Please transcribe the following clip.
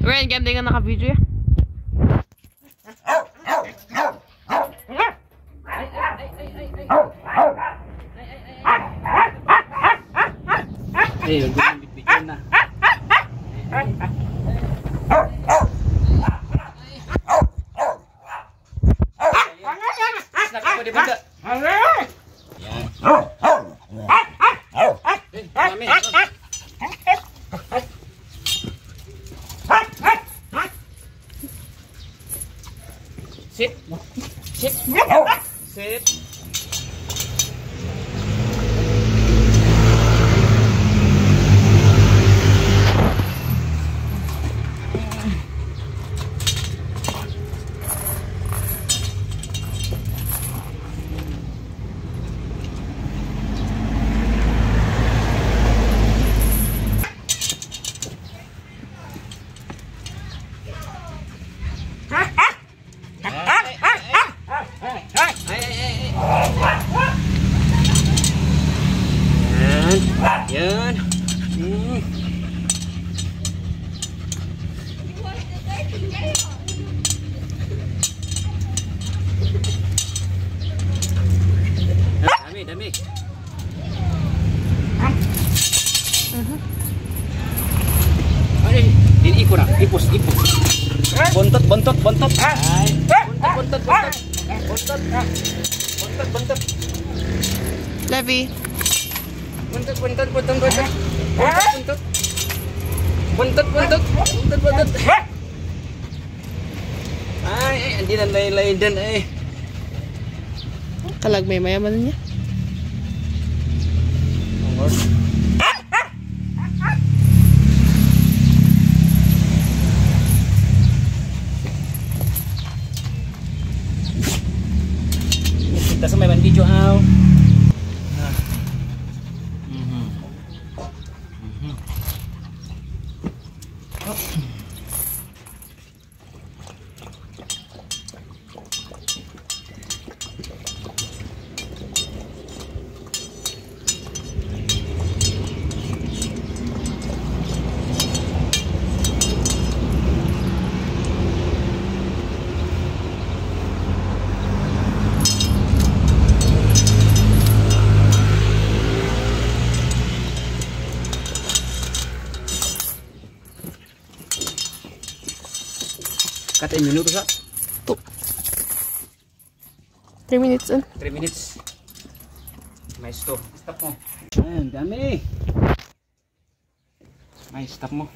Ren, ganda nga naka-video ya. Eh, huwag mo bitbitin na. Snack ako di banda. Yan. Mami. Sit. Sit. Sit. Hmm. Ah, Dami, dami. Ay, dini ko na. Ipos, ipos. Buntot, buntot, buntot. Ay. Buntot, buntot, buntot. Buntot. Buntot, buntot. Levi. Buntot, buntot, buntot, buntot. Buntot, buntot. Buntot, buntot. Buntot, buntot. Ay, ay, hindi na lain-lain dyan, ay. Kalag may mayaman niya. Kita sa may video aw. Oh. Kata minuto sa? 3 minutes in. 3 minutes. May stop. Stop mo. Ayan, dami. May stop mo.